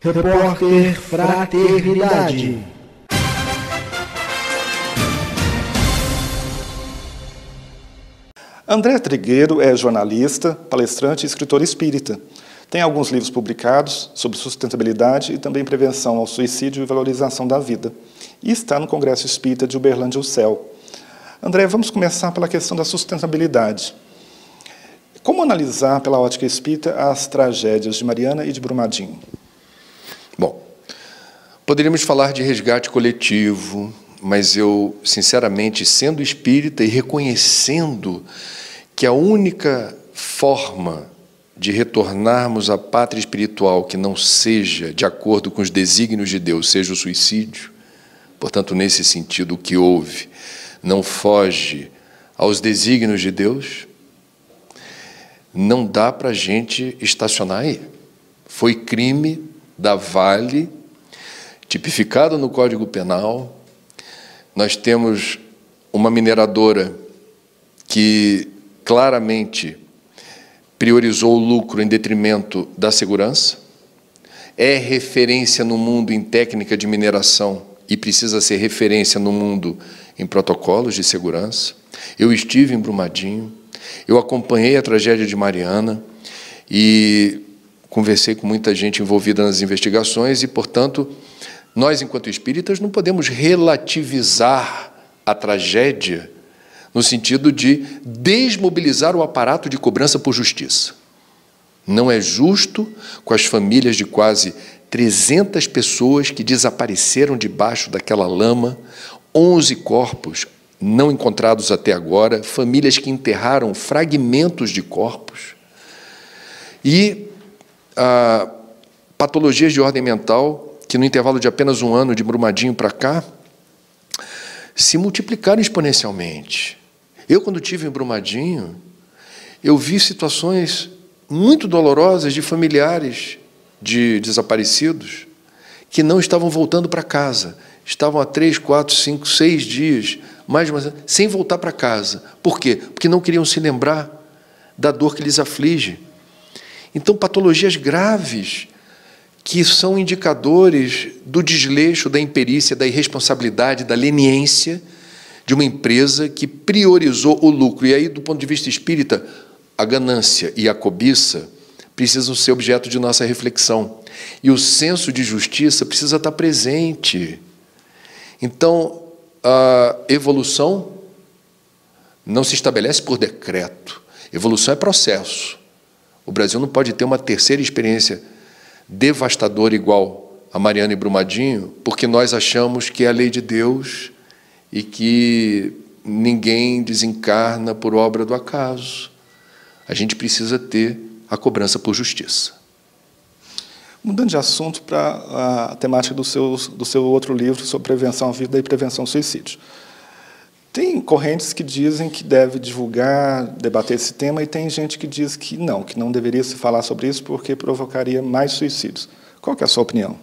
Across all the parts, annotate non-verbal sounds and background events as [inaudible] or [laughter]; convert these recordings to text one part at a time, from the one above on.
Repórter Fraternidade. André Trigueiro é jornalista, palestrante e escritor espírita. Tem alguns livros publicados sobre sustentabilidade e também prevenção ao suicídio e valorização da vida. E está no Congresso Espírita de Uberlândia, o Céu. André, vamos começar pela questão da sustentabilidade. Como analisar, pela ótica espírita, as tragédias de Mariana e de Brumadinho? Poderíamos falar de resgate coletivo, mas eu, sinceramente, sendo espírita e reconhecendo que a única forma de retornarmos à pátria espiritual que não seja de acordo com os desígnios de Deus, seja o suicídio, portanto, nesse sentido, o que houve não foge aos desígnios de Deus, não dá para a gente estacionar aí. Foi crime da Vale, tipificado no Código Penal. Nós temos uma mineradora que claramente priorizou o lucro em detrimento da segurança, é referência no mundo em técnica de mineração e precisa ser referência no mundo em protocolos de segurança. Eu estive em Brumadinho, eu acompanhei a tragédia de Mariana e conversei com muita gente envolvida nas investigações e, portanto, nós, enquanto espíritas, não podemos relativizar a tragédia no sentido de desmobilizar o aparato de cobrança por justiça. Não é justo com as famílias de quase 300 pessoas que desapareceram debaixo daquela lama, 11 corpos não encontrados até agora, famílias que enterraram fragmentos de corpos e ah, patologias de ordem mental que no intervalo de apenas um ano de Brumadinho para cá se multiplicaram exponencialmente. Eu, quando tive em Brumadinho, eu vi situações muito dolorosas de familiares de desaparecidos que não estavam voltando para casa, estavam há três, quatro, cinco, seis dias, mais uma, sem voltar para casa. Por quê? Porque não queriam se lembrar da dor que lhes aflige. Então, patologias graves que são indicadores do desleixo, da imperícia, da irresponsabilidade, da leniência de uma empresa que priorizou o lucro. E aí, do ponto de vista espírita, a ganância e a cobiça precisam ser objeto de nossa reflexão. E o senso de justiça precisa estar presente. Então, a evolução não se estabelece por decreto. Evolução é processo. O Brasil não pode ter uma terceira experiência devastadora igual a Mariana e Brumadinho, porque nós achamos que é a lei de Deus e que ninguém desencarna por obra do acaso. A gente precisa ter a cobrança por justiça. Mudando de assunto para a temática do seu, do seu outro livro sobre prevenção à vida e prevenção ao suicídio. Tem correntes que dizem que deve divulgar, debater esse tema, e tem gente que diz que não, que não deveria se falar sobre isso porque provocaria mais suicídios. Qual é a sua opinião?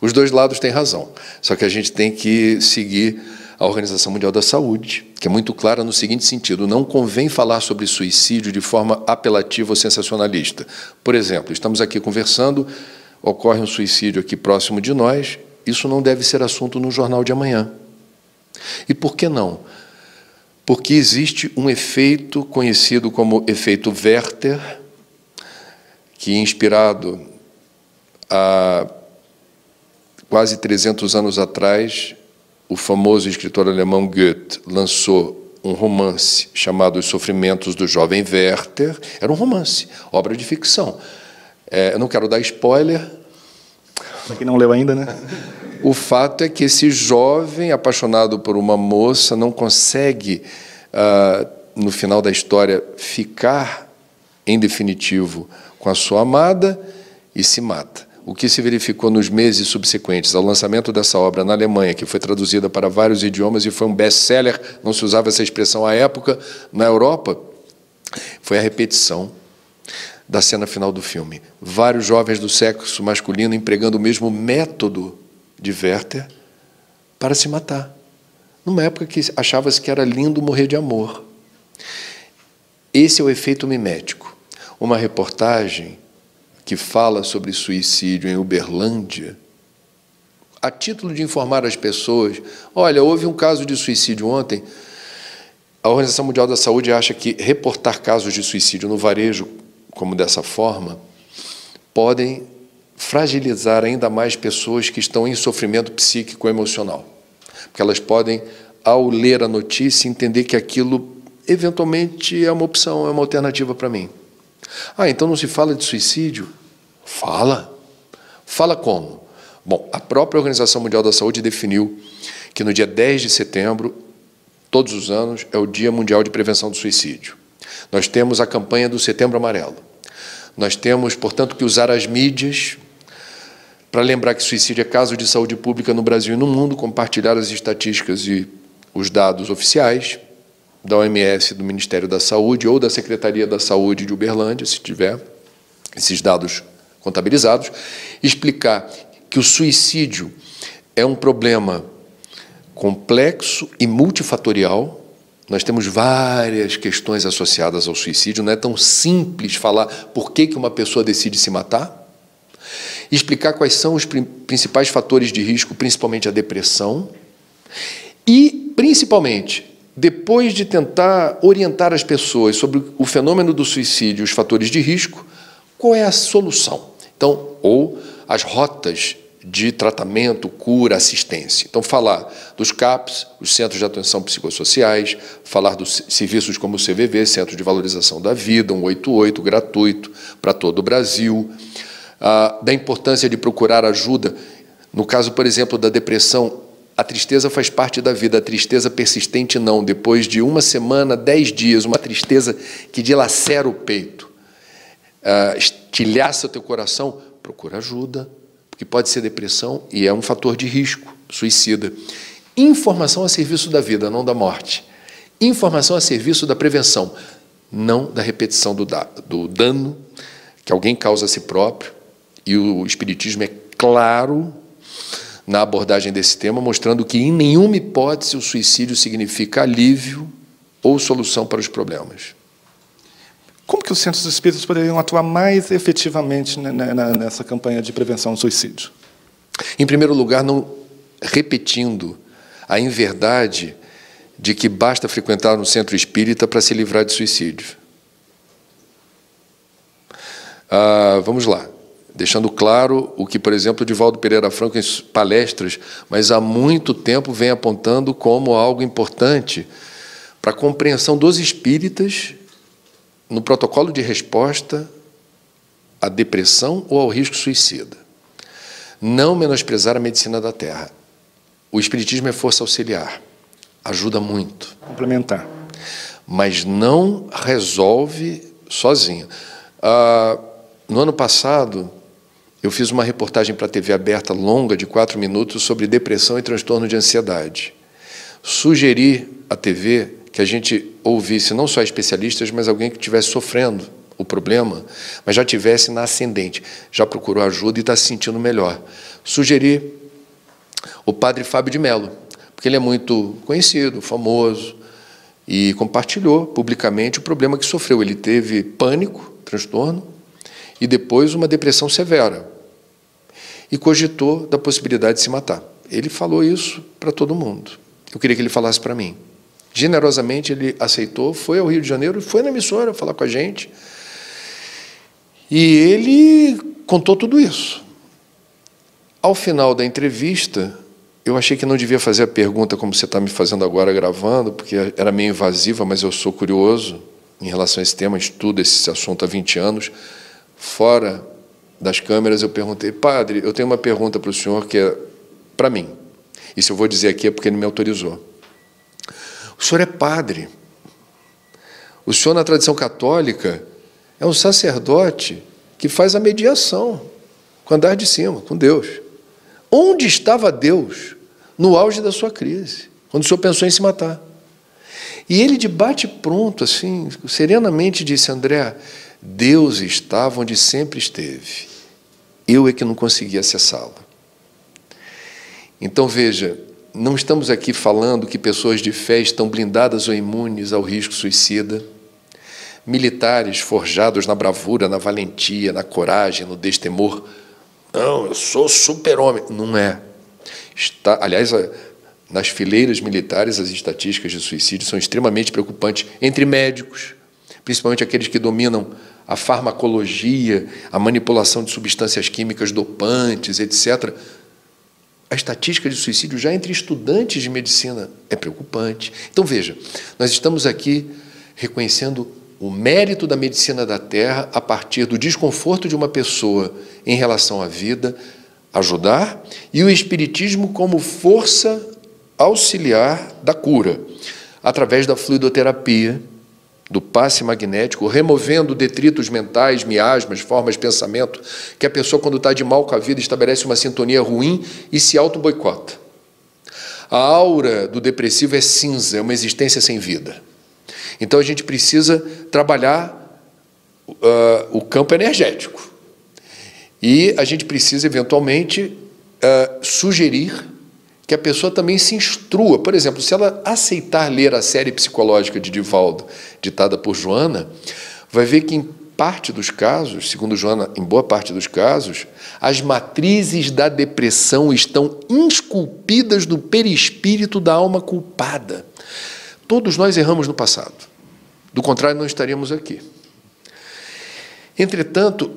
Os dois lados têm razão, só que a gente tem que seguir a Organização Mundial da Saúde, que é muito clara no seguinte sentido: não convém falar sobre suicídio de forma apelativa ou sensacionalista. Por exemplo, estamos aqui conversando, ocorre um suicídio aqui próximo de nós, isso não deve ser assunto no jornal de amanhã. E por que não? Porque existe um efeito conhecido como efeito Werther, que inspirado há quase 300 anos atrás o famoso escritor alemão Goethe lançou um romance chamado Os Sofrimentos do Jovem Werther. Era um romance, obra de ficção. É, eu não quero dar spoiler. Para quem não leu ainda, né? [laughs] O fato é que esse jovem apaixonado por uma moça não consegue, ah, no final da história, ficar em definitivo com a sua amada e se mata. O que se verificou nos meses subsequentes ao lançamento dessa obra na Alemanha, que foi traduzida para vários idiomas e foi um best-seller, não se usava essa expressão à época, na Europa, foi a repetição da cena final do filme. Vários jovens do sexo masculino empregando o mesmo método de Werther para se matar. Numa época que achava-se que era lindo morrer de amor. Esse é o efeito mimético. Uma reportagem que fala sobre suicídio em Uberlândia, a título de informar as pessoas: olha, houve um caso de suicídio ontem. A Organização Mundial da Saúde acha que reportar casos de suicídio no varejo, como dessa forma, podem fragilizar ainda mais pessoas que estão em sofrimento psíquico emocional. Porque elas podem, ao ler a notícia, entender que aquilo eventualmente é uma opção, é uma alternativa para mim. Ah, então não se fala de suicídio? Fala. Fala como? Bom, a própria Organização Mundial da Saúde definiu que no dia 10 de setembro, todos os anos, é o Dia Mundial de Prevenção do Suicídio. Nós temos a campanha do Setembro Amarelo. Nós temos, portanto, que usar as mídias para lembrar que suicídio é caso de saúde pública no Brasil e no mundo, compartilhar as estatísticas e os dados oficiais da OMS, do Ministério da Saúde ou da Secretaria da Saúde de Uberlândia, se tiver esses dados contabilizados, explicar que o suicídio é um problema complexo e multifatorial. Nós temos várias questões associadas ao suicídio, não é tão simples falar por que uma pessoa decide se matar. Explicar quais são os principais fatores de risco, principalmente a depressão. E, principalmente, depois de tentar orientar as pessoas sobre o fenômeno do suicídio e os fatores de risco, qual é a solução? Então, ou as rotas de tratamento, cura, assistência. Então, falar dos CAPs, os Centros de Atenção Psicossociais, falar dos serviços como o CVV, Centro de Valorização da Vida, 188, gratuito para todo o Brasil, da importância de procurar ajuda. No caso, por exemplo, da depressão, a tristeza faz parte da vida, a tristeza persistente não. Depois de uma semana, dez dias, uma tristeza que dilacera o peito, estilhaça o teu coração, procura ajuda, que pode ser depressão e é um fator de risco, suicida. Informação a serviço da vida, não da morte. Informação a serviço da prevenção, não da repetição do, do dano que alguém causa a si próprio. E o Espiritismo é claro na abordagem desse tema, mostrando que em nenhuma hipótese o suicídio significa alívio ou solução para os problemas. Como que os centros espíritas poderiam atuar mais efetivamente nessa campanha de prevenção ao suicídio? Em primeiro lugar, não repetindo a inverdade de que basta frequentar um centro espírita para se livrar de suicídio. Ah, vamos lá. Deixando claro o que, por exemplo, Divaldo Pereira Franco, em palestras, mas há muito tempo vem apontando como algo importante para a compreensão dos espíritas no protocolo de resposta à depressão ou ao risco suicida. Não menosprezar a medicina da terra. O Espiritismo é força auxiliar, ajuda muito. Complementar. Mas não resolve sozinho. Ah, no ano passado, eu fiz uma reportagem para a TV aberta longa, de quatro minutos, sobre depressão e transtorno de ansiedade. Sugeri à TV que a gente ouvisse não só especialistas, mas alguém que estivesse sofrendo o problema, mas já tivesse na ascendente, já procurou ajuda e está se sentindo melhor. Sugeri o padre Fábio de Mello, porque ele é muito conhecido, famoso, e compartilhou publicamente o problema que sofreu. Ele teve pânico, transtorno, e depois uma depressão severa. E cogitou da possibilidade de se matar. Ele falou isso para todo mundo. Eu queria que ele falasse para mim. Generosamente ele aceitou, foi ao Rio de Janeiro, foi na emissora falar com a gente. E ele contou tudo isso. Ao final da entrevista, eu achei que não devia fazer a pergunta como você está me fazendo agora gravando, porque era meio invasiva, mas eu sou curioso em relação a esse tema, estudo esse assunto há 20 anos. Fora das câmeras, eu perguntei, padre, eu tenho uma pergunta para o senhor que é para mim. Isso eu vou dizer aqui é porque ele me autorizou. O senhor é padre. O senhor, na tradição católica, é um sacerdote que faz a mediação com andar de cima, com Deus. Onde estava Deus no auge da sua crise, quando o senhor pensou em se matar? E ele, de bate pronto, assim, serenamente disse: André, Deus estava onde sempre esteve. Eu é que não conseguia acessá-lo. Então veja, não estamos aqui falando que pessoas de fé estão blindadas ou imunes ao risco suicida. militares forjados na bravura, na valentia, na coragem, no destemor. Não, eu sou super-homem. Não é. Está, aliás, nas fileiras militares, as estatísticas de suicídio são extremamente preocupantes entre médicos, principalmente aqueles que dominam a farmacologia, a manipulação de substâncias químicas dopantes, etc. A estatística de suicídio já entre estudantes de medicina é preocupante. Então veja, nós estamos aqui reconhecendo o mérito da medicina da terra a partir do desconforto de uma pessoa em relação à vida, ajudar, e o espiritismo como força auxiliar da cura, através da fluidoterapia, do passe magnético, removendo detritos mentais, miasmas, formas de pensamento, que a pessoa, quando está de mal com a vida, estabelece uma sintonia ruim e se auto-boicota. A aura do depressivo é cinza, é uma existência sem vida. Então a gente precisa trabalhar uh, o campo energético. E a gente precisa, eventualmente, uh, sugerir que a pessoa também se instrua. Por exemplo, se ela aceitar ler a série psicológica de Divaldo, ditada por Joana, vai ver que em parte dos casos, segundo Joana, em boa parte dos casos, as matrizes da depressão estão esculpidas no perispírito da alma culpada. Todos nós erramos no passado. Do contrário, não estaríamos aqui. Entretanto,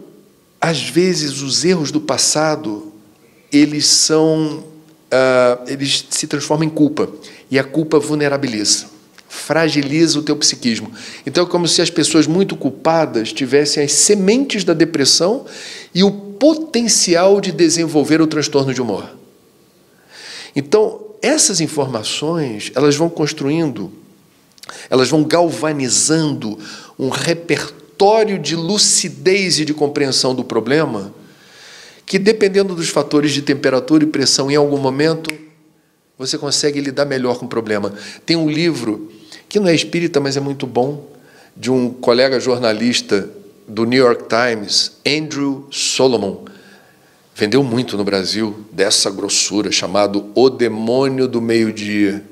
às vezes os erros do passado, eles são uh, eles se transformam em culpa. E a culpa vulnerabiliza, fragiliza o teu psiquismo. Então é como se as pessoas muito culpadas tivessem as sementes da depressão e o potencial de desenvolver o transtorno de humor. Então, essas informações, elas vão construindo, elas vão galvanizando um repertório de lucidez e de compreensão do problema que dependendo dos fatores de temperatura e pressão, em algum momento, você consegue lidar melhor com o problema. Tem um livro, que não é espírita, mas é muito bom, de um colega jornalista do New York Times, Andrew Solomon. Vendeu muito no Brasil, dessa grossura, chamado O Demônio do Meio-Dia.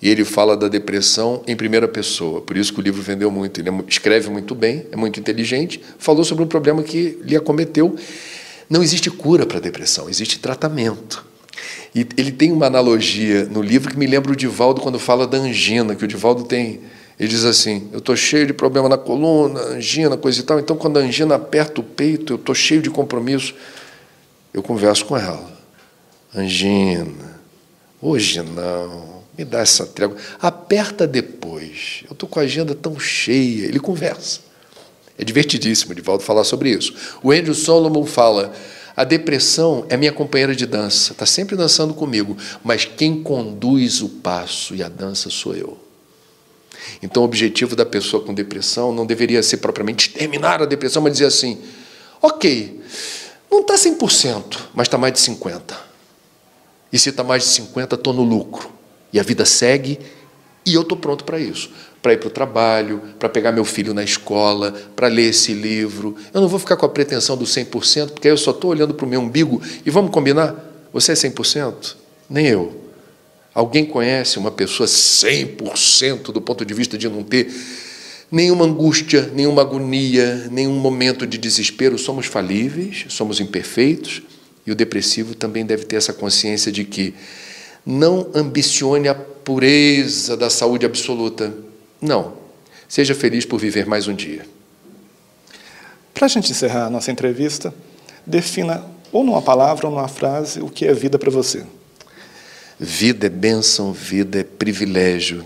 E ele fala da depressão em primeira pessoa, por isso que o livro vendeu muito. Ele é escreve muito bem, é muito inteligente, falou sobre um problema que lhe acometeu não existe cura para depressão, existe tratamento. E ele tem uma analogia no livro que me lembra o Divaldo quando fala da angina, que o Divaldo tem. Ele diz assim: Eu estou cheio de problema na coluna, angina, coisa e tal. Então, quando a angina aperta o peito, eu estou cheio de compromisso. Eu converso com ela. Angina, hoje não, me dá essa trégua. Aperta depois. Eu estou com a agenda tão cheia. Ele conversa. É divertidíssimo, Divaldo, falar sobre isso. O Andrew Solomon fala: a depressão é minha companheira de dança, está sempre dançando comigo, mas quem conduz o passo e a dança sou eu. Então, o objetivo da pessoa com depressão não deveria ser propriamente terminar a depressão, mas dizer assim: ok, não está 100%, mas está mais de 50%. E se está mais de 50%, estou no lucro. E a vida segue e eu estou pronto para isso para ir para o trabalho, para pegar meu filho na escola, para ler esse livro. Eu não vou ficar com a pretensão do 100%, porque aí eu só estou olhando para o meu umbigo. E vamos combinar? Você é 100%? Nem eu. Alguém conhece uma pessoa 100% do ponto de vista de não ter nenhuma angústia, nenhuma agonia, nenhum momento de desespero? Somos falíveis, somos imperfeitos. E o depressivo também deve ter essa consciência de que não ambicione a pureza da saúde absoluta, não. Seja feliz por viver mais um dia. Para a gente encerrar a nossa entrevista, defina ou numa palavra ou numa frase o que é vida para você. Vida é bênção, vida é privilégio.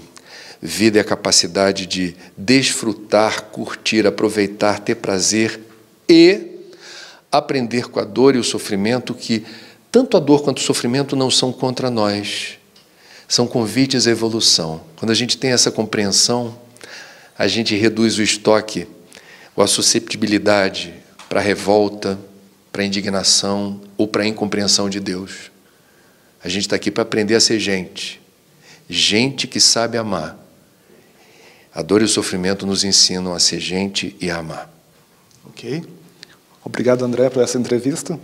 Vida é a capacidade de desfrutar, curtir, aproveitar, ter prazer e aprender com a dor e o sofrimento que tanto a dor quanto o sofrimento não são contra nós, são convites à evolução. Quando a gente tem essa compreensão, a gente reduz o estoque ou a susceptibilidade para revolta, para indignação ou para incompreensão de Deus. A gente está aqui para aprender a ser gente, gente que sabe amar. A dor e o sofrimento nos ensinam a ser gente e a amar. Ok. Obrigado, André, por essa entrevista.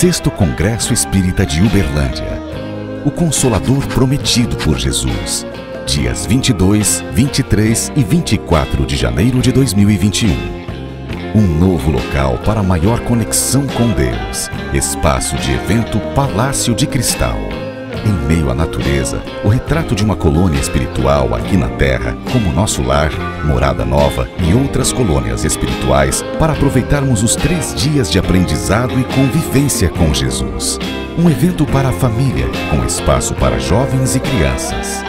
Sexto Congresso Espírita de Uberlândia o Consolador prometido por Jesus. Dias 22, 23 e 24 de janeiro de 2021. Um novo local para maior conexão com Deus. Espaço de evento Palácio de Cristal. Em meio à natureza, o retrato de uma colônia espiritual aqui na Terra, como nosso lar, morada nova e outras colônias espirituais, para aproveitarmos os três dias de aprendizado e convivência com Jesus. Um evento para a família, com espaço para jovens e crianças.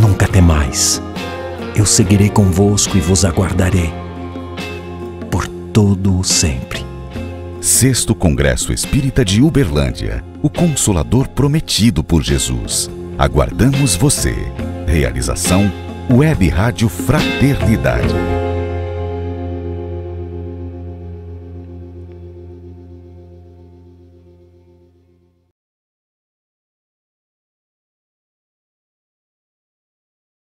Nunca temais. Eu seguirei convosco e vos aguardarei por todo o sempre. Sexto Congresso Espírita de Uberlândia, o Consolador prometido por Jesus. Aguardamos você. Realização Web Rádio Fraternidade.